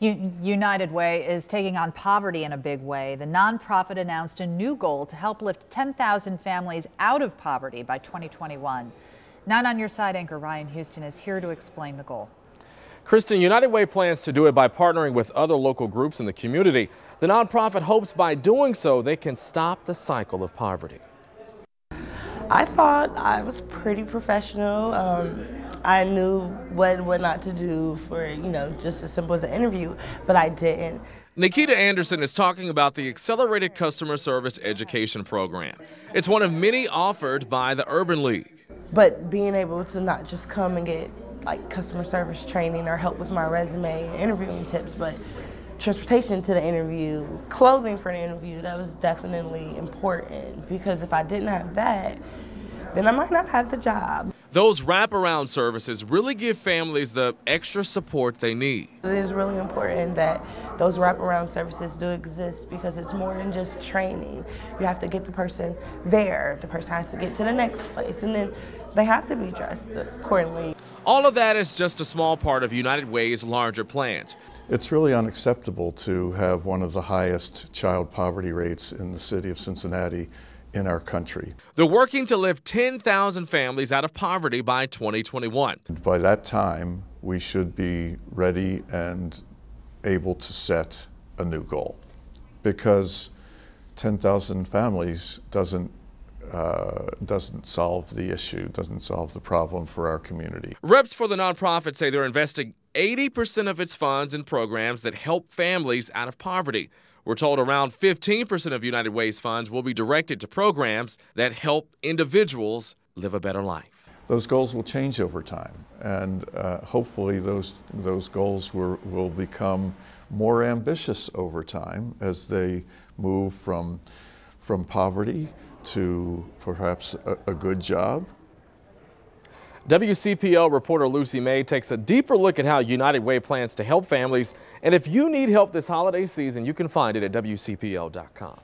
United Way is taking on poverty in a big way. The nonprofit announced a new goal to help lift 10,000 families out of poverty by 2021. Nine on your side anchor Ryan Houston is here to explain the goal. Kristen, United Way plans to do it by partnering with other local groups in the community. The nonprofit hopes by doing so they can stop the cycle of poverty. I thought I was pretty professional. Um, I knew what what not to do for, you know, just as simple as an interview, but I didn't. Nikita Anderson is talking about the Accelerated Customer Service Education Program. It's one of many offered by the Urban League. But being able to not just come and get like customer service training or help with my resume and interviewing tips, but transportation to the interview, clothing for the interview, that was definitely important because if I didn't have that, then I might not have the job. Those wraparound services really give families the extra support they need. It is really important that those wraparound services do exist because it's more than just training. You have to get the person there. The person has to get to the next place, and then they have to be dressed accordingly. All of that is just a small part of United Way's larger plans. It's really unacceptable to have one of the highest child poverty rates in the city of Cincinnati in our country. They're working to lift 10,000 families out of poverty by 2021. By that time, we should be ready and able to set a new goal because 10,000 families doesn't uh, doesn't solve the issue, doesn't solve the problem for our community. Reps for the nonprofit say they're investing 80% of its funds in programs that help families out of poverty. We're told around 15% of United Way's funds will be directed to programs that help individuals live a better life. Those goals will change over time, and uh, hopefully those, those goals will, will become more ambitious over time as they move from, from poverty to perhaps a, a good job. WCPO reporter Lucy May takes a deeper look at how United Way plans to help families. And if you need help this holiday season, you can find it at WCPO.com.